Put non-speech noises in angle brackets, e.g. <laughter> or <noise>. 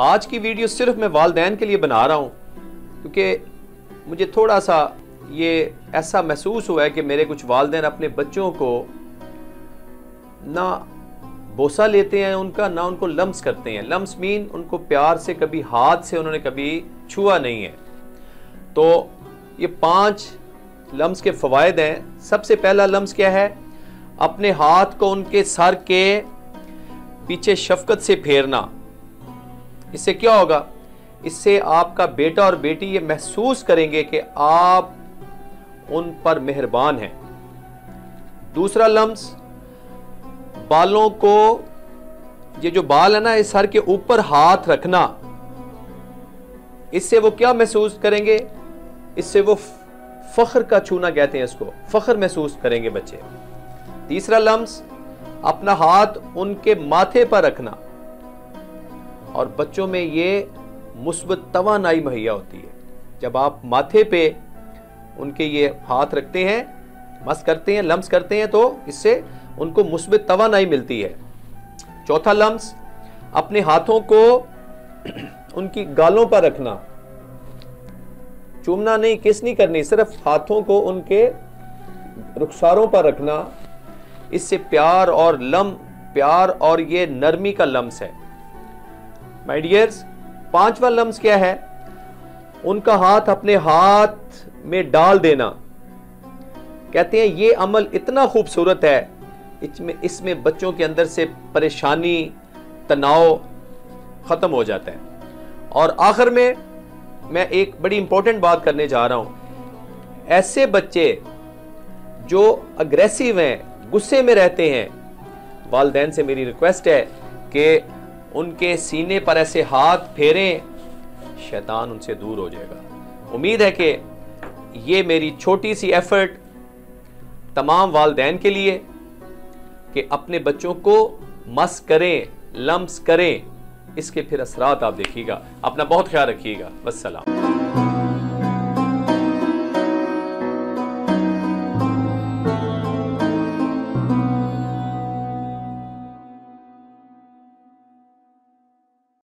आज की वीडियो सिर्फ़ मैं वालदेन के लिए बना रहा हूँ, क्योंकि मुझे थोड़ा सा ये ऐसा महसूस हुआ है कि मेरे कुछ वालदेन अपने बच्चों को ना बोसा लेते हैं उनका, ना उनको लम्स करते हैं। लम्स मीन उनको प्यार से कभी, हाथ से उन्होंने कभी छुआ नहीं है। तो ये पाँच लम्स के फ़वाद हैं। सबसे पहला लम्स क्या है? अपने हाथ को उनके सर के पीछे शफकत से फेरना। इससे क्या होगा? इससे आपका बेटा और बेटी ये महसूस करेंगे कि आप उन पर मेहरबान हैं। दूसरा लम्स, बालों को, ये जो बाल है ना, इस सर के ऊपर हाथ रखना, इससे वो क्या महसूस करेंगे? इससे वो फख्र का छूना कहते हैं इसको, फख्र महसूस करेंगे बच्चे। तीसरा लम्स, अपना हाथ उनके माथे पर रखना। और बच्चों में ये मुस्बत तवानाई मुहैया होती है। जब आप माथे पे उनके ये हाथ रखते हैं, मस करते हैं, लम्स करते हैं तो इससे उनको मुस्बत तवानाई मिलती है। चौथा लम्स, अपने हाथों को <clears throat> उनकी गालों पर रखना। चूमना नहीं, किस नहीं करनी, सिर्फ़ हाथों को उनके रुखसारों पर रखना। इससे प्यार और लम, प्यार और ये नरमी का लम्स है। माय डियर्स पांचवा लम्स क्या है? उनका हाथ अपने हाथ में डाल देना। कहते हैं, ये अमल इतना खूबसूरत है, इसमें इसमें बच्चों के अंदर से परेशानी, तनाव ख़त्म हो जाता है। और आखिर में मैं एक बड़ी इंपॉर्टेंट बात करने जा रहा हूँ। ऐसे बच्चे जो अग्रेसिव हैं, गुस्से में रहते हैं, वालदेन से मेरी रिक्वेस्ट है कि उनके सीने पर ऐसे हाथ फेरें, शैतान उनसे दूर हो जाएगा। उम्मीद है कि ये मेरी छोटी सी एफर्ट तमाम वालदेन के लिए कि अपने बच्चों को मस करें, लम्स करें, इसके फिर असरात आप देखिएगा। अपना बहुत ख्याल रखिएगा। वसलाम